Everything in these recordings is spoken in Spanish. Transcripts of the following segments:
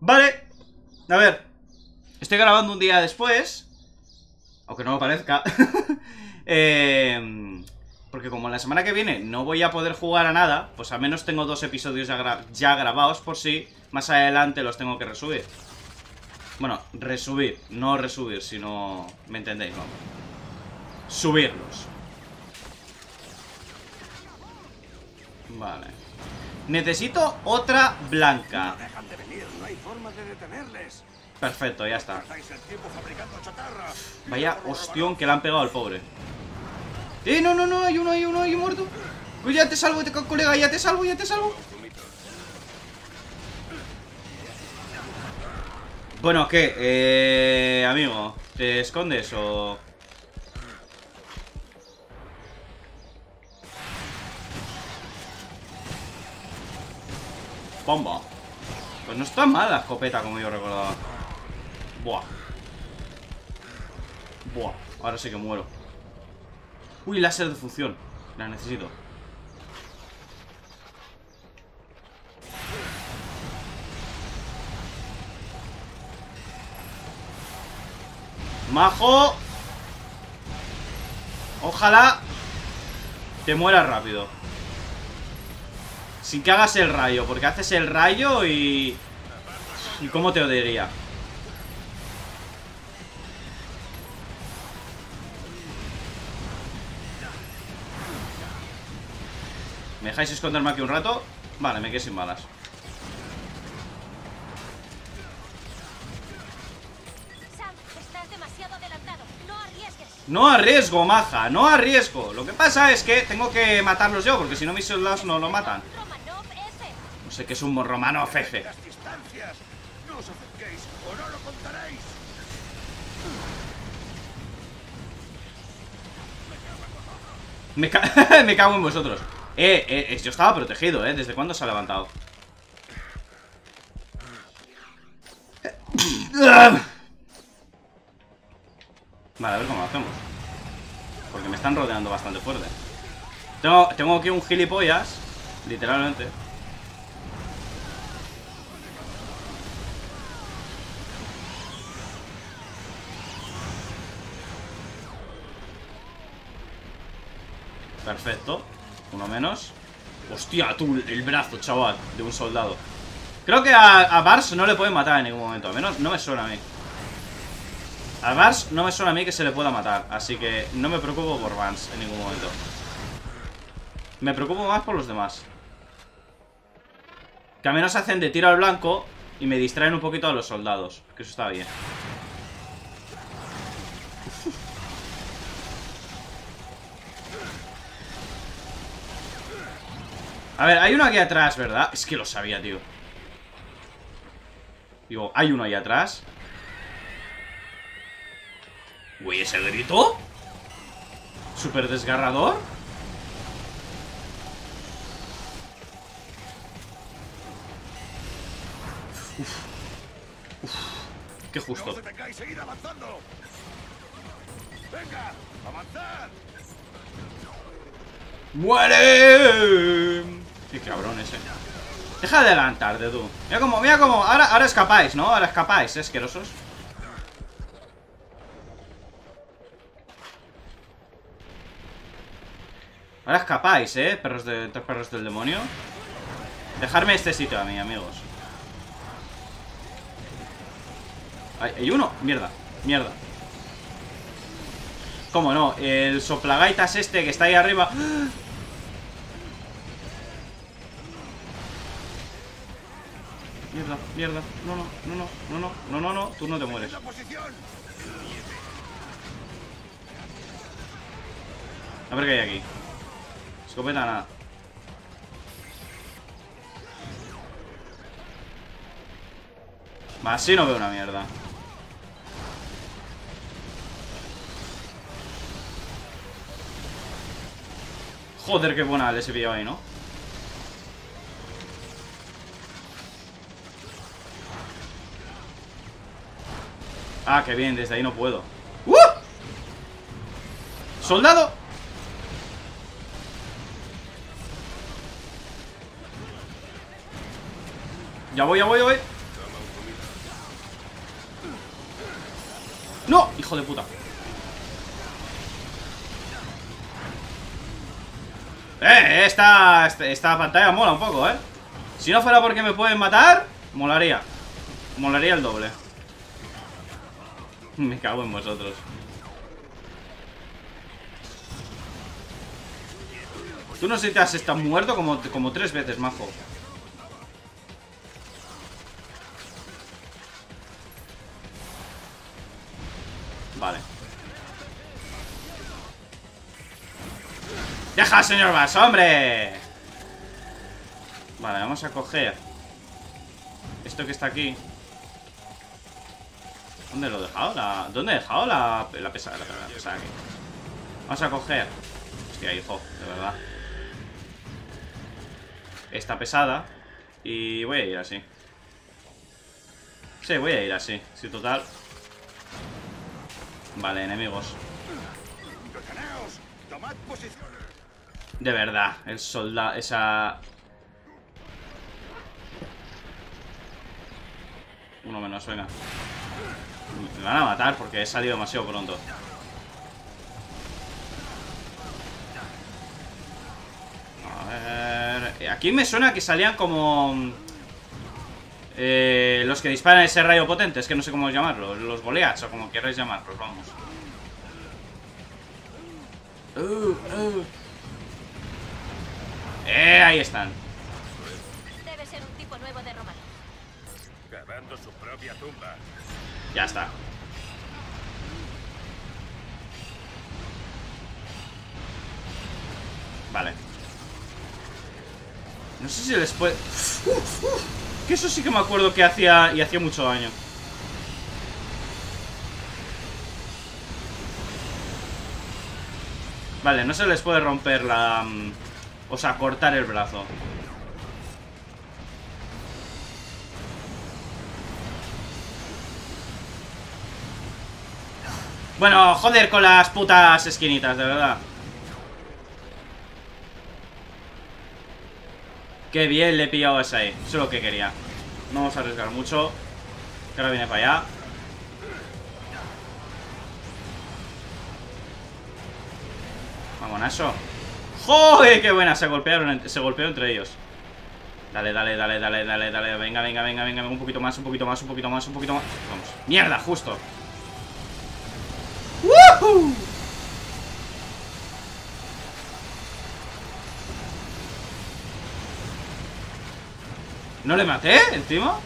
Vale. A ver. Estoy grabando un día después. Aunque no lo parezca. eh, porque como la semana que viene no voy a poder jugar a nada, pues al menos tengo dos episodios ya, ya grabados por si más adelante los tengo que resubir. Bueno, resubir, no resubir, sino... ¿Me entendéis, no? Subirlos. Vale. Necesito otra blanca. Hay forma de detenerles. Perfecto, ya está. Vaya hostión que le han pegado al pobre. ¡Eh, no, no, no! Hay uno, hay uno, hay un muerto. Pues ya te salvo, te- colega, ya te salvo, ya te salvo. Bueno, ¿qué? Eh, amigo, ¿te escondes o...? Bomba. Pues no está mal la escopeta como yo recordaba. Buah. Buah, ahora sí que muero. Uy, láser de función. La necesito. Majo. Ojalá te mueras rápido. Sin que hagas el rayo, porque haces el rayo y... ¿Y cómo te odiaría? ¿Me dejáis esconderme aquí un rato? Vale, me quedé sin balas. No arriesgo, maja, no arriesgo. Lo que pasa es que tengo que matarlos yo, porque si no mis soldados no lo matan. Sé qué es un romano fefe. Las distancias. No os acerquéis o no lo contaréis. Me, ca- me cago en vosotros. Eh, eh, eh, yo estaba protegido, eh. ¿Desde cuándo se ha levantado? Vale, a ver cómo lo hacemos. Porque me están rodeando bastante fuerte. Tengo, tengo aquí un gilipollas, literalmente. Perfecto. Uno menos. Hostia, tú, el brazo, chaval, de un soldado. Creo que a, a Bars no le pueden matar en ningún momento. Al menos no me suena a mí. A Bars no me suena a mí que se le pueda matar. Así que no me preocupo por Vance en ningún momento. Me preocupo más por los demás. Que al menos hacen de tiro al blanco y me distraen un poquito a los soldados. Que eso está bien. A ver, hay uno aquí atrás, ¿verdad? Es que lo sabía, tío. Digo, hay uno ahí atrás. Güey, ese grito. Súper desgarrador. Uf. Uf. Qué justo. avanzando. Venga, avanzad. ¡Muere! Qué cabrón ese. Deja de adelantarte, tú. Mira como, mira como. Ahora, ahora escapáis, ¿no? Ahora escapáis, ¿eh? asquerosos. Ahora escapáis, ¿eh? Perros de, perros del demonio. Dejarme este sitio a mí, amigos. Hay, uno. Mierda, mierda. ¿Cómo no? El soplagaitas este que está ahí arriba. Mierda, mierda. No, no, no, no, no, no, no, no, no. Tú no te mueres. A ver qué hay aquí. Escopeta nada. Va, así no veo una mierda. Joder, qué buena les he pillado ahí, ¿no? Ah, qué bien, desde ahí no puedo ¡Uh! ¡Soldado! Ya voy, ya voy, ya voy ¡No! ¡Hijo de puta! Eh, esta, esta pantalla mola un poco, eh Si no fuera porque me pueden matar Molaría Molaría el doble Me cago en vosotros. Tú no sé si te has estado muerto como, como tres veces, majo. Vale. ¡Deja, señor Bass, hombre! Vale, vamos a coger Esto que está aquí ¿Dónde lo he dejado? ¿Dónde he dejado la, la pesada? La, la aquí Vamos a coger Hostia, hijo, de verdad Esta pesada Y voy a ir así Sí, voy a ir así Sí, total Vale, enemigos. De verdad, el soldado, esa... Uno menos, venga. Me van a matar porque he salido demasiado pronto. A ver... eh, Aquí me suena que salían como... eh, los que disparan ese rayo potente, es que no sé cómo llamarlo. Los Goliaths o como queráis llamarlos, vamos. Uh, uh. Eh, ahí están. Debe ser un tipo nuevo de romano. Cavando su propia tumba. Ya está. Vale. No sé si les puede... Que eso sí que me acuerdo que hacía... Y hacía mucho daño. Vale, no se les puede romper la... mm, O sea, cortar el brazo. Bueno, joder con las putas esquinitas, de verdad. Qué bien le he pillado esa ahí. Eso es lo que quería. No vamos a arriesgar mucho. Que ahora viene para allá. Vamos, eso. ¡Joder! ¡Qué buena! Se golpearon, se golpeó entre ellos. Dale, dale, dale, dale, dale, dale. Venga, venga, venga, venga. Un poquito más, un poquito más, un poquito más, un poquito más. Vamos. ¡Mierda! Justo. ¿No le maté encima?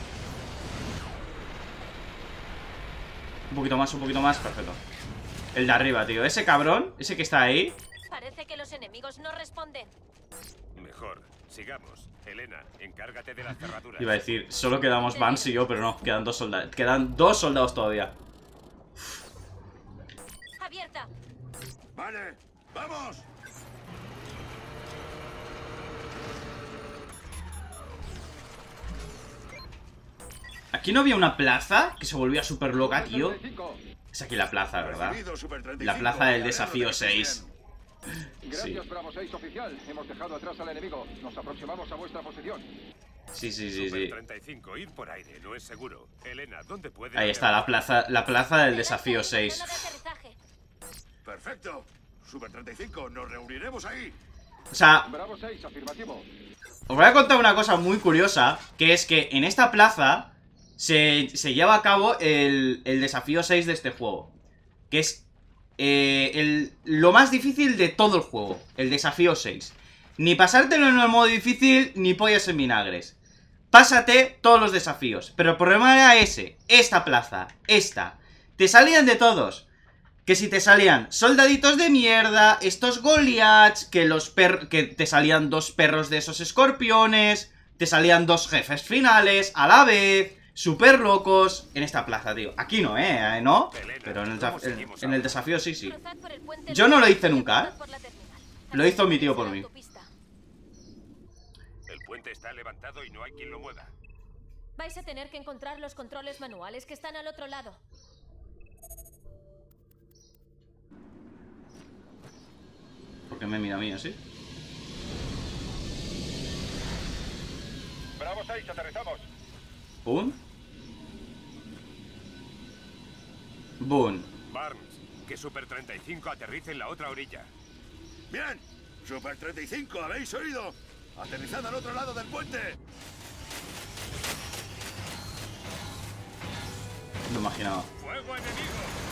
Un poquito más, un poquito más, perfecto El de arriba, tío, ese cabrón Ese que está ahí Parece que los enemigos no responden. Mejor. Sigamos. Elena, encárgate de las cerraduras. Iba a decir, solo quedamos Vance y yo Pero no, quedan dos soldados Quedan dos soldados todavía ¡Abierta! Vale, vamos. Aquí no había una plaza Que se volvía súper loca, tío Es aquí la plaza, ¿verdad? Recibido, Super 35. La plaza del desafío lo 6 Gracias, Sí. Bravo 6 oficial. Hemos dejado atrás al enemigo. Nos aproximamos a vuestra posición. Sí, sí, sí, Super sí 35, ir por aire, no es seguro. Elena, ¿dónde puede Ahí está, la plaza, la plaza del desafío Delante, 6 zona de aterrizaje. Perfecto. Super 35, nos reuniremos ahí. O sea, Bravo 6, afirmativo. Os voy a contar una cosa muy curiosa, que es que en esta plaza se, se lleva a cabo el, el desafío 6 de este juego. Que es eh, el, lo más difícil de todo el juego, el desafío 6. Ni pasártelo en el modo difícil, ni pollas en vinagres. Pásate todos los desafíos. Pero el problema era ese, esta plaza, esta. Te salían de todos. Que si te salían soldaditos de mierda, estos Goliaths, que los per que te salían dos perros de esos escorpiones, te salían dos jefes finales a la vez, super locos en esta plaza, tío. Aquí no, eh, ¿no? Pero en el, ¿cómo desa- en- el desafío sí, sí. Yo no lo hice nunca, ¿eh? Lo hizo mi tío por mí. El puente está levantado y no hay quien lo mueva. Vais a tener que encontrar los controles manuales que están al otro lado. ¿Por qué me mira a mí así? Bravo 6, aterrizamos. Boom. Boom. Barnes, que Super 35 aterrice en la otra orilla. Bien. Super 35, ¿habéis oído? Aterrizad al otro lado del puente. No me imaginaba. ¡Fuego enemigo!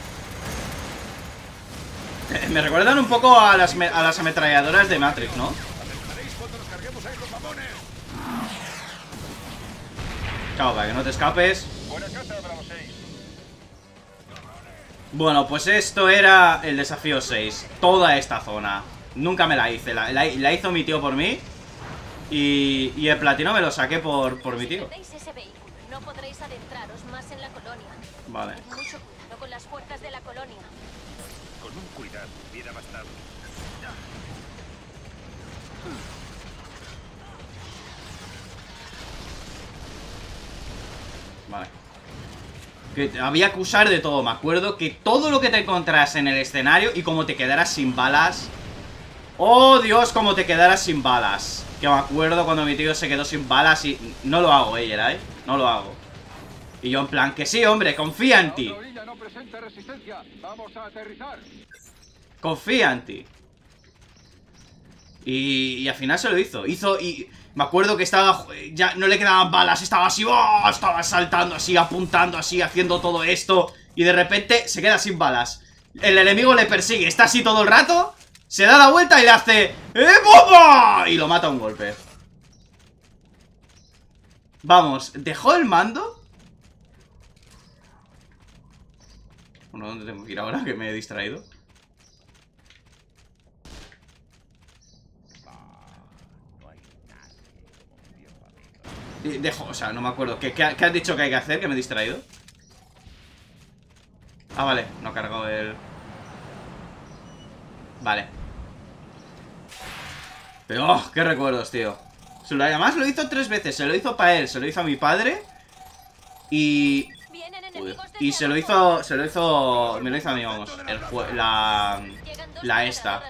Me recuerdan un poco a las, a las ametralladoras de Matrix, ¿no? Claro, para que no te escapes. Buena casa, Bravo 6. Bueno, pues esto era el desafío 6. Toda esta zona. Nunca me la hice. La, la- la hizo mi tío por mí. Y, y el platino me lo saqué por, por mi tío. Vale. Fuerzas de la colonia. Con un cuidado, hubiera bastado. Vale. Que había que usar de todo. Me acuerdo que todo lo que te encontrás en el escenario y como te quedaras sin balas. ¡Oh, Dios! Como te quedaras sin balas. Que me acuerdo cuando mi tío se quedó sin balas y... No lo hago, eh, ¿eh? No lo hago. Y yo en plan, que sí, hombre, confía en ti. Presenta resistencia. Vamos a aterrizar. Confía en ti. Y, y al final se lo hizo. Hizo y... Me acuerdo que estaba... Ya no le quedaban balas. Estaba así... ¡oh! Estaba saltando así, apuntando así, haciendo todo esto. Y de repente se queda sin balas. El enemigo le persigue. Está así todo el rato. Se da la vuelta y le hace... ¡Eh, boba! Y lo mata a un golpe. Vamos, ¿dejó el mando? Bueno, ¿dónde tengo que ir ahora? Que me he distraído. Dejo, o sea, no me acuerdo. ¿Qué, qué, qué has dicho que hay que hacer? Que me he distraído. Ah, vale, no cargó el... Vale. Pero, oh, qué recuerdos, tío. Además lo hizo tres veces. Se lo hizo para él, se lo hizo a mi padre. Y... Y se lo hizo, se lo hizo, me lo hizo a mí, vamos, el la, la esta.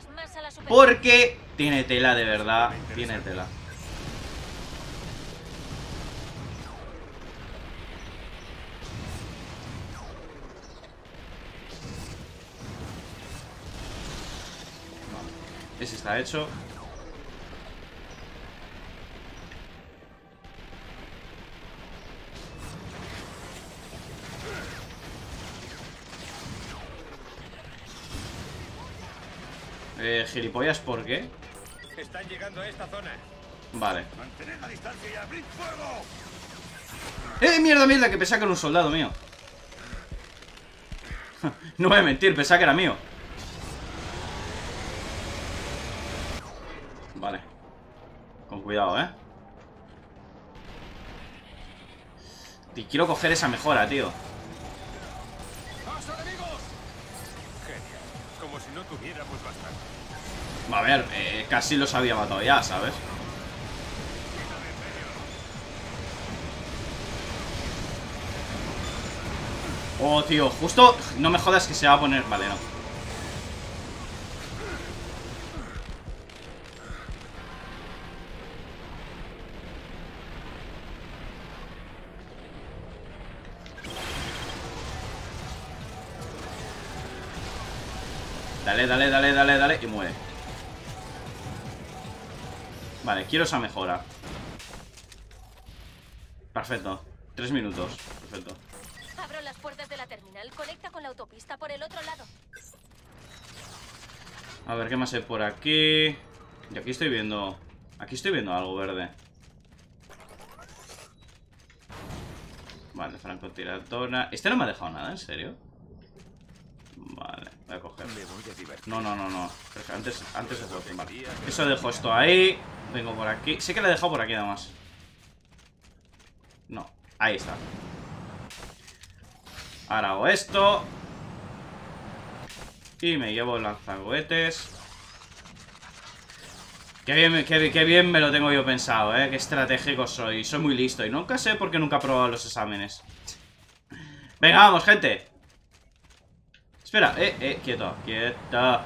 Porque tiene tela, de verdad, tiene tela. Ese está hecho. Eh, gilipollas, ¿por qué? Están llegando a esta zona. Vale. Mantened la distancia y abrid fuego. ¡Eh, mierda, mierda! Que pensaba que era un soldado mío. no voy a mentir, pensaba que era mío. Vale. Con cuidado, ¿eh? Y quiero coger esa mejora, tío. Como si no tuviéramos bastante. A ver, eh, casi los había matado ya, ¿sabes? Oh, tío, justo... No me jodas que se va a poner... Vale, no. Dale, dale, dale, dale, dale Vale, quiero esa mejora Perfecto Tres minutos, perfecto Abro las puertas de la terminal. Conecta con la autopista por el otro lado. A ver, ¿qué más hay por aquí? Y aquí estoy viendo... Aquí estoy viendo algo verde Vale, francotiradora Este no me ha dejado nada, ¿en serio? Vale, voy a coger. No, no, no, no Pero es que Antes, antes de juego Vale. Eso dejo esto ahí Vengo por aquí. Sí que lo he dejado por aquí nada más No, ahí está. Ahora hago esto. Y me llevo el lanzacohetes. Qué bien, me- qué, bien- qué bien me lo tengo yo pensado, eh. Qué estratégico soy. Soy muy listo Y nunca sé por qué nunca he probado los exámenes. Venga, vamos, gente. Espera, eh, eh, quieto, quieto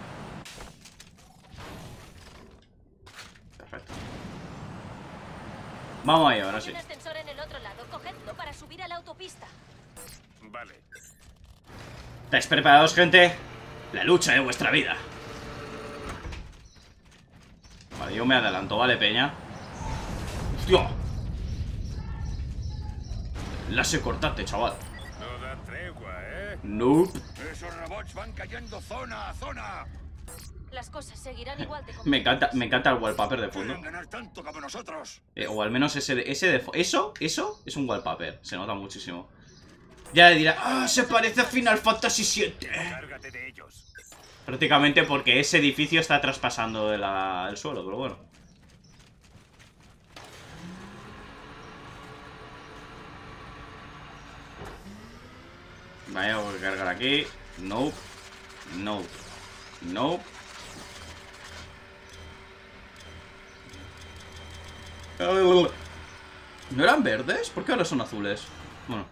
Vamos ahí ahora sí un ascensor en el otro lado. Cogedlo para subir a la autopista. Vale. ¿Estáis preparados, gente? La lucha de vuestra vida. Vale, yo me adelanto, ¿vale, peña? ¡Hostia! Láser cortante, chaval. No da tregua, ¿eh? Nope. Esos robots van cayendo zona a zona. Las cosas seguirán igual de Me encanta, me encanta el wallpaper de fondo. Quieren ganar tanto como nosotros. Eh, o al menos ese de, ese de Eso, eso es un wallpaper. Se nota muchísimo. Ya le dirá, ah, se parece a Final Fantasy VII. Cárgate de ellos. Prácticamente porque ese edificio está traspasando el, el suelo, pero bueno. Vaya, voy a cargar aquí. Nope. Nope. Nope. ¿No eran verdes? ¿Por qué ahora son azules? Bueno.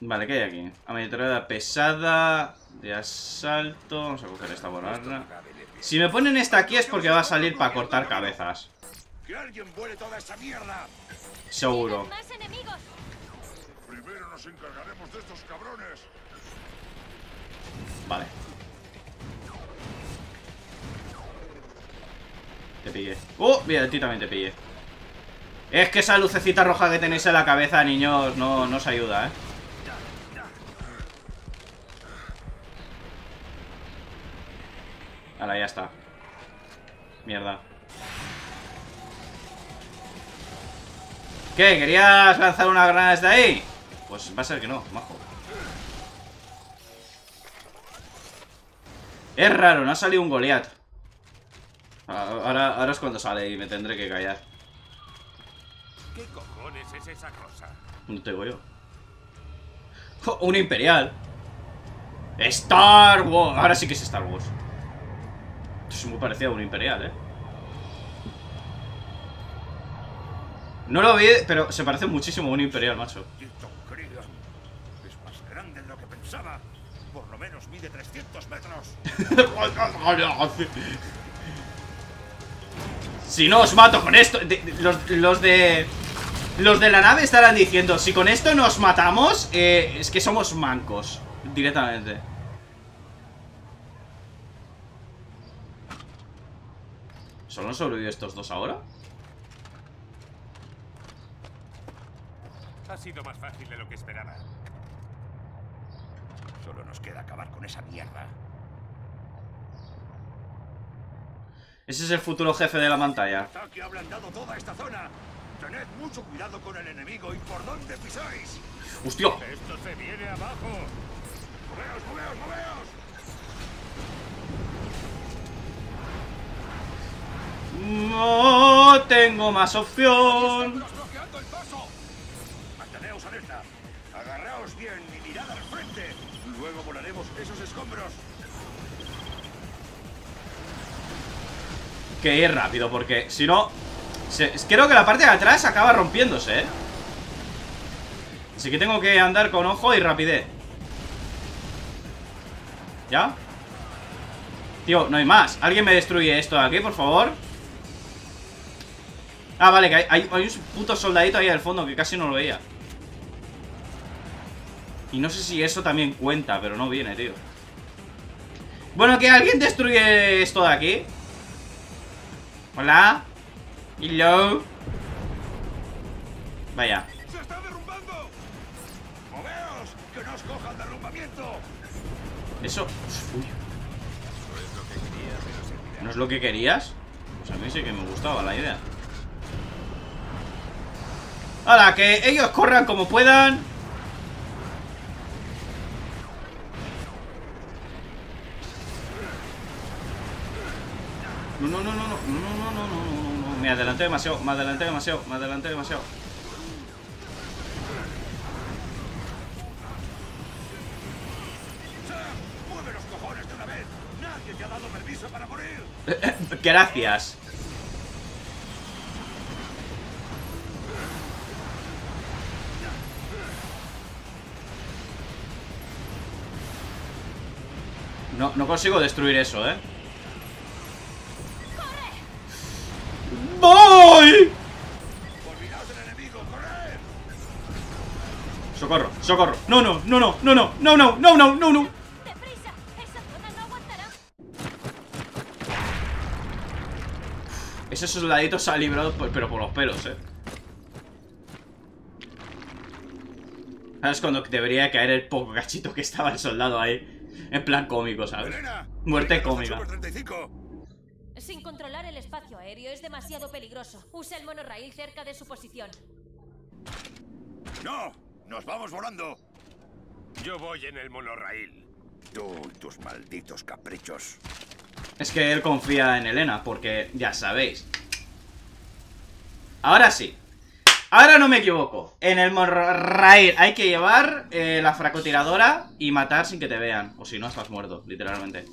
Vale, ¿qué hay aquí? Ametralladora pesada de asalto. Vamos a coger esta borrarla. Si me ponen esta aquí es porque va a salir para cortar cabezas. ¡Que alguien vuele toda esa mierda! Seguro. Primero nos encargaremos de estos cabrones. Te pillé. ¡Oh! Mira, a ti también te pillé. Es que esa lucecita roja que tenéis en la cabeza, niños, no, no os ayuda, ¿eh? Ahora ya está. Mierda. ¿Qué? ¿Querías lanzar una granada desde ahí? Pues va a ser que no, majo. Es raro, no ha salido un Goliath. Ah, Ahora, ahora es cuando sale y me tendré que callar. ¿Qué cojones es esa cosa? No te digo yo. Jo, Un Imperial. Star Wars. Ahora sí que es Star Wars. Esto es muy parecido a un Imperial, ¿eh? No lo vi, pero se parece muchísimo a un Imperial, macho. Es más grande de lo que pensaba. Por lo menos mide 300 metros. Si no os mato con esto los de Los de la nave estarán diciendo Si con esto nos matamos eh, Es que somos mancos Directamente ¿Solo han sobrevivido estos dos ahora? Ha sido más fácil de lo que esperaba. Solo nos queda acabar con esa mierda. Ese es el futuro jefe de la pantalla Ataque ha ablandado toda esta zona. Tened mucho cuidado con el enemigo y por dónde pisáis. ¡Hostia! ¡Esto se viene abajo! ¡Moveos, moveos, moveos! No tengo más opción. Manteneos alerta. Agarraos bien y mirad al frente. Luego volaremos esos escombros. Que ir rápido porque si no se- Creo que la parte de atrás acaba rompiéndose, ¿eh? Así que tengo que andar con ojo y rapidez ¿Ya? Tío, no hay más ¿Alguien me destruye esto de aquí, por favor? Ah, vale, que hay, hay, hay un puto soldadito ahí al fondo Que casi no lo veía Y no sé si eso también cuenta Pero no viene, tío Bueno, que alguien destruye esto de aquí Hola Hello Vaya ¡Se está derrumbando! ¡Moveos! ¡Que no os coja el derrumbamiento! Eso Uy. ¿No es lo que querías? Pues a mí sí que me gustaba la idea Ahora, que ellos corran como puedan No, no, no, no, no, no, no, no, no, no, no, no. Me adelanté demasiado, me adelanté demasiado, me adelanté demasiado. Gracias No, no consigo destruir eso, ¿eh? ¡Voy! Socorro, socorro. No, no, no, no, no, no, no, no, no, no, no, no. Ese soldadito se ha librado, por- pero por los pelos, eh. Ahora es cuando debería caer el poco cachito que estaba el soldado ahí. En plan cómico, ¿sabes? Muerte cómica. Super 35. Sin controlar el espacio aéreo es demasiado peligroso. Usa el monorraíl cerca de su posición. No, nos vamos volando. Yo voy en el monorraíl. Tú y tus malditos caprichos. Es que él confía en Elena, porque ya sabéis. Ahora sí. Ahora no me equivoco. En el monorraíl hay que llevar eh, la francotiradora y matar sin que te vean. O si no, estás muerto, literalmente.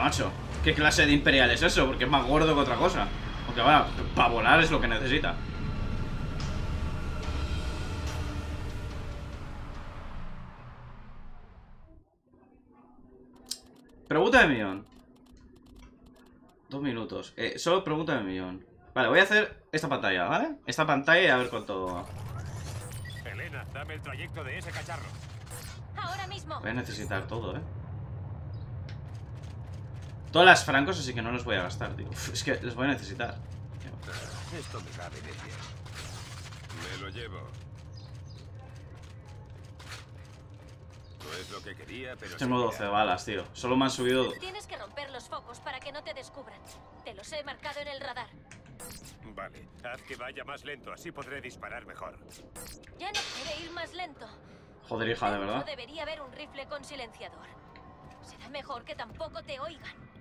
Macho. ¿Qué clase de imperial es eso? Porque es más gordo que otra cosa. Aunque bueno, para volar es lo que necesita. Pregunta de millón. Dos minutos. Eh, solo pregunta de millón. Vale, voy a hacer esta pantalla, ¿vale? Esta pantalla y a ver cuánto va. Elena, dame el trayecto de ese cacharro. ¡Ahora mismo! Voy a necesitar todo, ¿eh? Todas las francos, así que no los voy a gastar, tío. Uf, es que los voy a necesitar. Esto me cabe de bien. Me lo llevo. No es lo que quería, pero... Tengo sí 12 balas, tío. Solo me han subido... Tienes que romper los focos para que no te descubran. Te los he marcado en el radar. Vale, haz que vaya más lento, así podré disparar mejor. Ya no puede ir más lento. Joder, hija, de verdad. debería haber un rifle con silenciador. Será mejor que tampoco te oigan.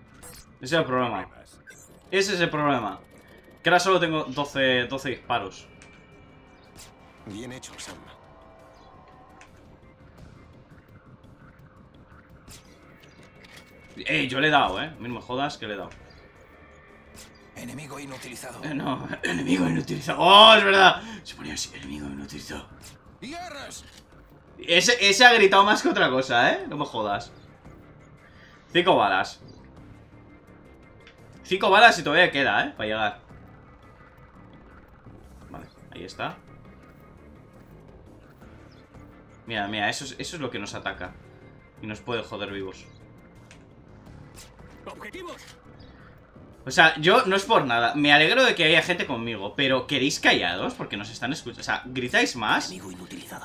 Ese es el problema. Ese es el problema. Que ahora solo tengo 12, 12 disparos. Bien hecho, Sam. Eh, yo le he dado, eh. No me jodas que le he dado. Enemigo inutilizado. Eh, no, enemigo inutilizado. ¡Oh, es verdad! Se ponía así, enemigo inutilizado. Ese, ese ha gritado más que otra cosa, ¿eh? No me jodas. Cinco balas. Cinco balas y todavía queda, ¿eh? Para llegar. Vale, ahí está. Mira, mira, eso es, eso es lo que nos ataca. Y nos puede joder vivos. ¡Objetivos! O sea, yo no es por nada. Me alegro de que haya gente conmigo. Pero ¿queréis callados? Porque nos están escuchando. O sea, gritáis más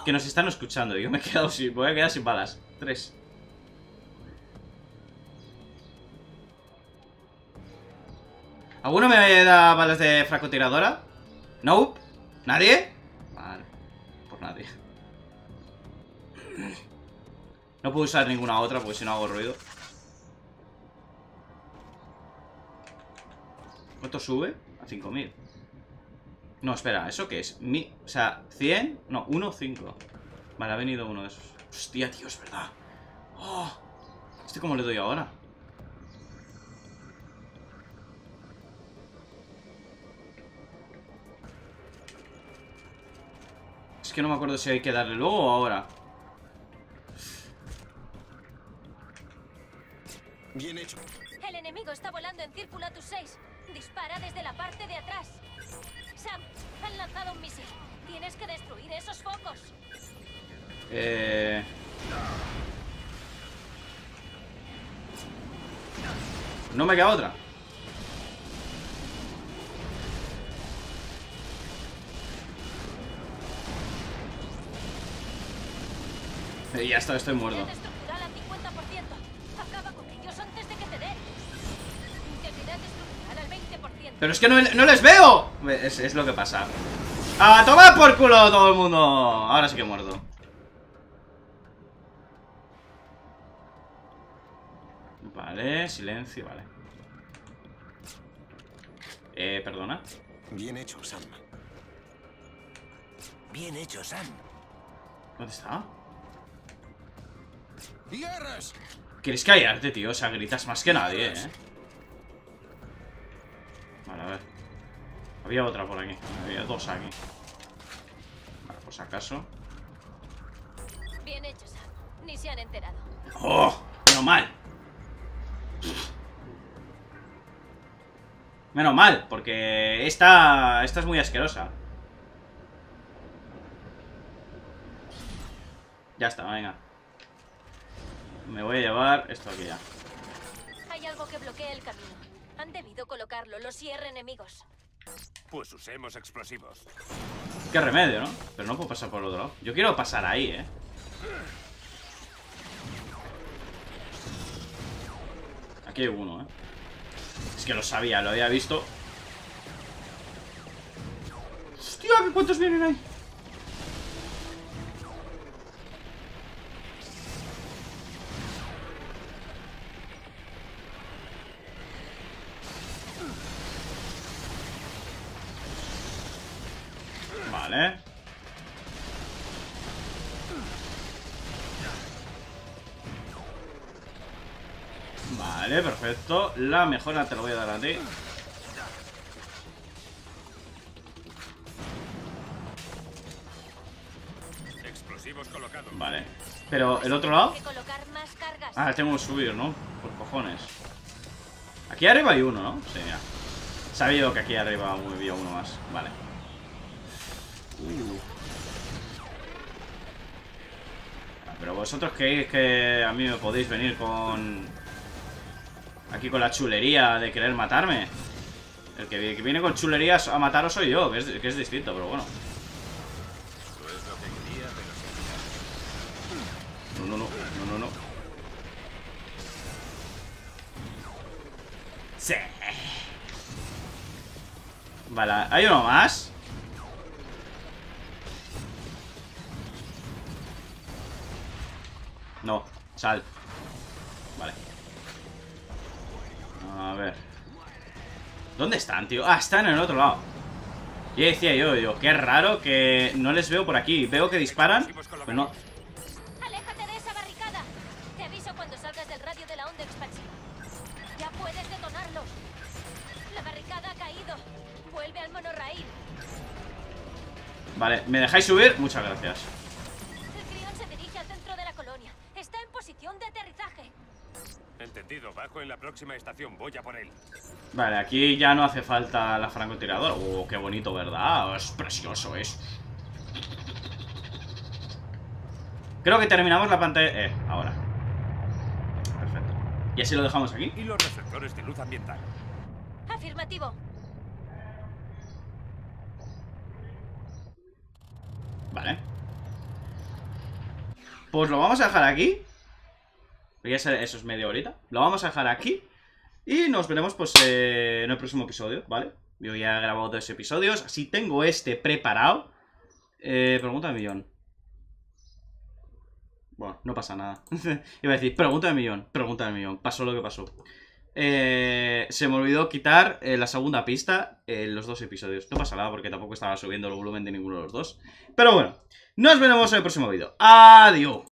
que nos están escuchando. Yo me he quedado sin. Voy a quedar sin balas. Tres. ¿Alguno me da balas de francotiradora? Nope. ¿Nadie? Vale. Por nadie. No puedo usar ninguna otra porque si no hago ruido. ¿Cuánto sube? A 5000. No, espera, ¿eso qué es? Mi, o sea, 100, no, 1, 5 Vale, ha venido uno de esos Hostia, tío, es verdad oh, ¿Este cómo le doy ahora? Que no me acuerdo si hay que darle luego o ahora Bien hecho. El enemigo está volando en círculo a tus seis. Dispara desde la parte de atrás. Sam, han lanzado un misil. Tienes que destruir esos focos. Eh... No me queda otra Eh, ya está, estoy muerto Integridad estructural al 50%. Acaba con ellos antes de que te den. Integridad estructural al 20%. Pero es que no, no les veo es, es lo que pasa ¡A tomar por culo todo el mundo! Ahora sí que muerto Vale, silencio, vale Eh, perdona Bien hecho, Sam. Bien hecho, Sam. ¿Dónde está? ¿Quieres callarte, tío? O sea, gritas más que nadie, ¿eh? Vale, a ver Había otra por aquí Había dos aquí Vale. si acaso. Bien hecho, Sam. Ni se han enterado. ¡Oh! Menos mal. Menos mal, porque esta, esta es muy asquerosa. Ya está, venga. Me voy a llevar esto aquí ya. Hay algo que bloquea el camino. Han debido colocarlo los cierre enemigos. Pues usemos explosivos. Qué remedio, ¿no? Pero no puedo pasar por el otro lado. Yo quiero pasar ahí, ¿eh? Aquí hay uno, ¿eh? Es que lo sabía, lo había visto. ¡Hostia! ¿qué ¿Cuántos vienen ahí? La mejora te la voy a dar a ti. Explosivos colocados. Vale. Pero, ¿el otro lado? Ah, tengo que subir, ¿no? Por cojones. Aquí arriba hay uno, ¿no? Sí, ya. Sabía que aquí arriba había uno más. Vale. Uh. Pero vosotros creéis que a mí me podéis venir con... Aquí con la chulería de querer matarme. El que, vi- que viene con chulerías a mataros soy yo, que es, que es distinto, pero bueno. No, no, no, no, no, no. Sí. Vale, ¿hay uno más? No, sal. ¿Dónde están, tío? Ah, están en el otro lado. Y decía yo, digo, qué raro que no les veo por aquí. Veo que disparan, pero no, ¡Aléjate de esa barricada! Te aviso cuando salgas del radio de la onda expansiva. Ya puedes detonarlos. La barricada ha caído. Vuelve al monorraíl. Vale, ¿me dejáis subir? Muchas gracias. El crión se dirige al centro de la colonia. Está en posición de aterrizaje. Entendido, bajo en la próxima estación, voy a por él. Vale, aquí ya no hace falta la francotiradora. Oh, qué bonito, ¿verdad? Es precioso, es. Creo que terminamos la pantalla... Eh, ahora. Perfecto. Y así lo dejamos aquí. Y los reflectores de luz ambiental. Afirmativo. Vale. Pues lo vamos a dejar aquí. Ya sé, eso es media horita. Lo vamos a dejar aquí. Y nos veremos pues eh, en el próximo episodio, ¿vale? Yo ya he grabado dos episodios. Así tengo este preparado. Eh, pregunta de millón. Bueno, no pasa nada. Iba a decir, pregunta de millón, pregunta de millón. Pasó lo que pasó. Eh, se me olvidó quitar la segunda pista en los dos episodios. No pasa nada porque tampoco estaba subiendo el volumen de ninguno de los dos. Pero bueno, nos veremos en el próximo vídeo. Adiós.